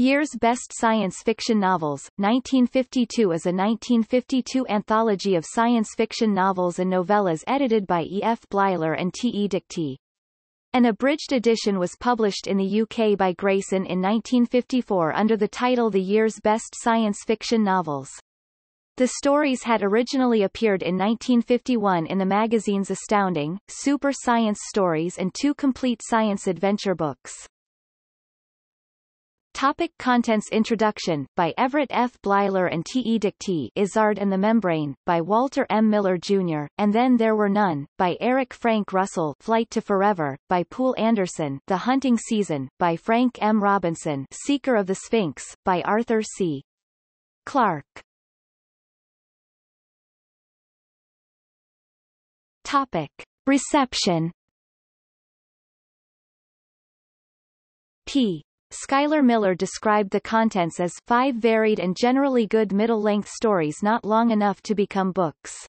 Year's Best Science Fiction Novels, 1952 is a 1952 anthology of science fiction novels and novellas edited by E. F. Bleiler and T. E. Dikty. An abridged edition was published in the UK by Grayson in 1954 under the title The Year's Best Science Fiction Novels. The stories had originally appeared in 1951 in the magazines Astounding, Super Science Stories and two complete science adventure books. Topic contents Introduction, by Everett F. Bleiler and T. E. Dikty Izzard and the Membrane, by Walter M. Miller, Jr., and Then There Were None, by Eric Frank Russell Flight to Forever, by Poul Anderson The Hunting Season, by Frank M. Robinson Seeker of the Sphinx, by Arthur C. Clarke Topic. Reception P. Schuyler Miller described the contents as five varied and generally good middle-length stories not long enough to become books.